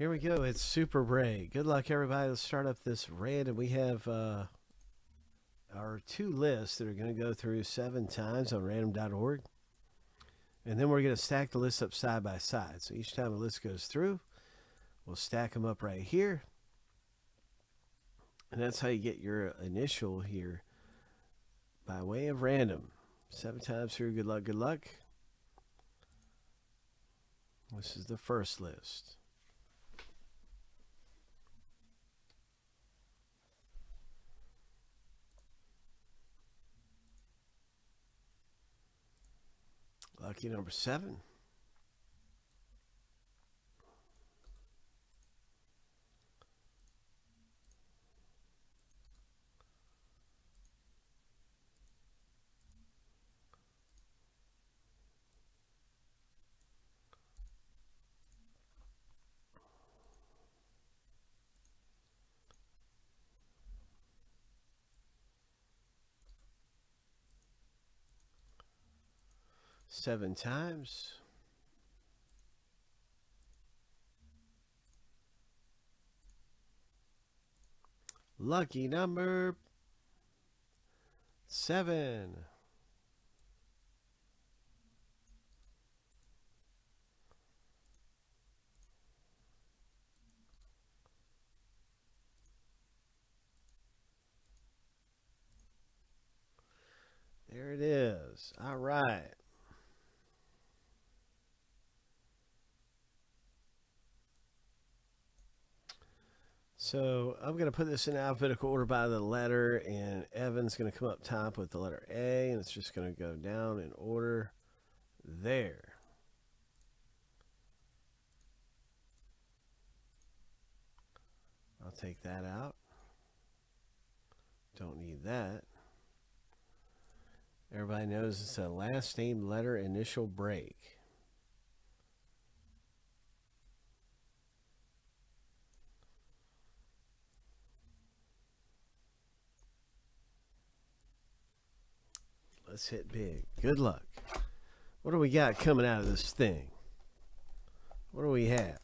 Here we go. It's Super Break. Good luck, everybody. Let's start up this random. We have uh, our two lists that are going to go through seven times on random.org. And then we're going to stack the lists up side by side. So each time a list goes through, we'll stack them up right here. And that's how you get your initial here by way of random. Seven times through. Good luck, good luck. This is the first list. Lucky number seven. Seven times. Lucky number seven. There it is. All right. So I'm going to put this in alphabetical order by the letter, and Evan's going to come up top with the letter A, and it's just going to go down in order there. I'll take that out. Don't need that. Everybody knows it's a last name letter initial break. Let's hit big. Good luck. What do we got coming out of this thing? What do we have?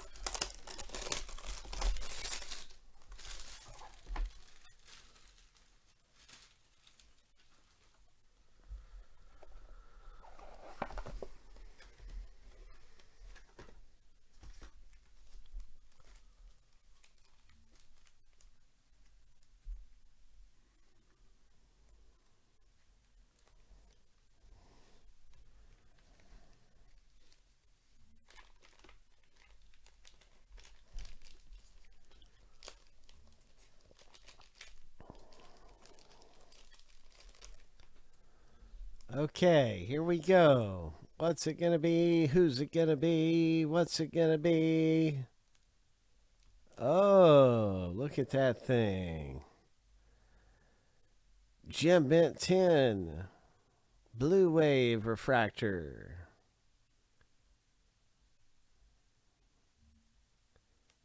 Okay, here we go. What's it going to be? Who's it going to be? What's it going to be? Oh, look at that thing. Gem Mint 10. Blue Wave Refractor.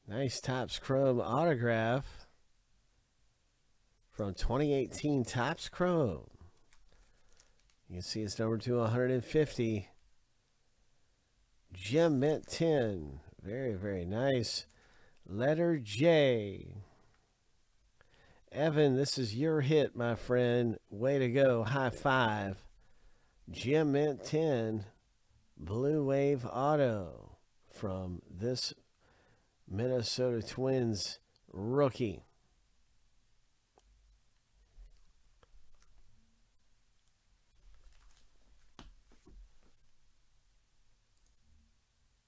Nice Topps Chrome autograph from 2018 Topps Chrome. You can see it's number to 150. Gem Mint 10. Very, very nice. Letter J. Evan, this is your hit, my friend. Way to go. High five. Gem Mint 10. Blue Wave Auto from this Minnesota Twins rookie.